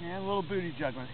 Yeah, a little booty juggling.